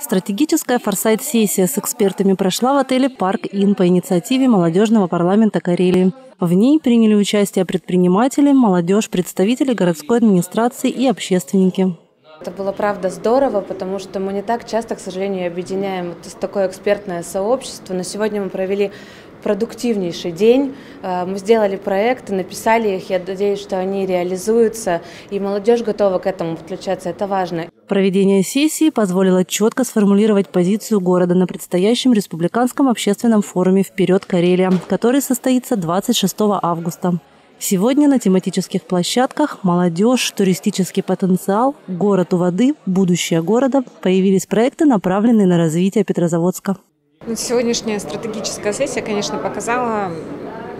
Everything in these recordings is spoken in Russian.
Стратегическая форсайт-сессия с экспертами прошла в отеле «Парк Ин» по инициативе молодежного парламента Карелии. В ней приняли участие предприниматели, молодежь, представители городской администрации и общественники. Это было, правда, здорово, потому что мы не так часто, к сожалению, объединяем вот такое экспертное сообщество. Но сегодня мы провели продуктивнейший день. Э, мы сделали проекты, написали их. Я надеюсь, что они реализуются, и молодежь готова к этому подключаться. Это важно. Проведение сессии позволило четко сформулировать позицию города на предстоящем республиканском общественном форуме «Вперед, Карелия», который состоится 26 августа. Сегодня на тематических площадках «Молодежь», «Туристический потенциал», «Город у воды», «Будущее города» появились проекты, направленные на развитие Петрозаводска. Сегодняшняя стратегическая сессия, конечно, показала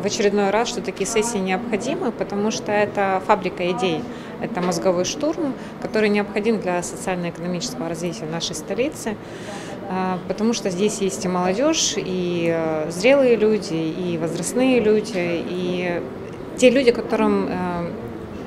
в очередной раз, что такие сессии необходимы, потому что это фабрика идей, это мозговой штурм, который необходим для социально-экономического развития нашей столицы, а, потому что здесь есть и молодежь, и э, зрелые люди, и возрастные люди, и те люди, которым э,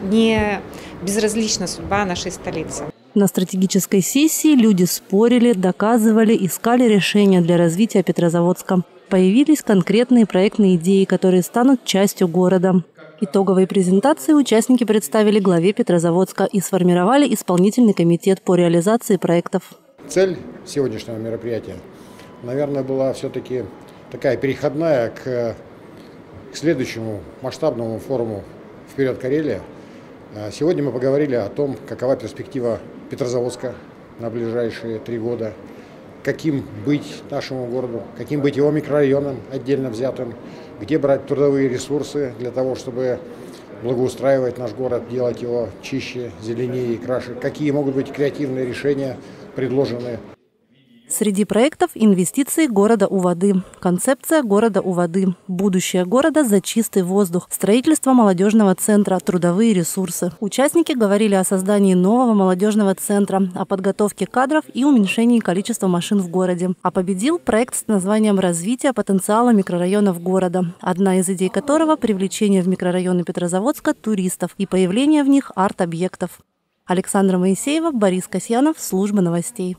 не безразлична судьба нашей столицы. На стратегической сессии люди спорили, доказывали, искали решения для развития Петрозаводска. Появились конкретные проектные идеи, которые станут частью города. Итоговой презентации участники представили главе Петрозаводска и сформировали исполнительный комитет по реализации проектов. Цель сегодняшнего мероприятия, наверное, была все-таки такая переходная к к следующему масштабному форуму «Вперед, Карелия». А, сегодня мы поговорили о том, какова перспектива Петрозаводска на ближайшие три года, каким быть нашему городу, каким быть его микрорайоном отдельно взятым, где брать трудовые ресурсы для того, чтобы благоустраивать наш город, делать его чище, зеленее и краше, какие могут быть креативные решения предложены Среди проектов – инвестиции города у воды, концепция города у воды, будущее города за чистый воздух, строительство молодежного центра, трудовые ресурсы. Участники говорили о создании нового молодежного центра, о подготовке кадров и уменьшении количества машин в городе. А победил проект с названием «Развитие потенциала микрорайонов города», одна из идей которого – привлечение в микрорайоны Петрозаводска туристов и появление в них арт-объектов. Александра Моисеева, Борис Касьянов, Служба новостей.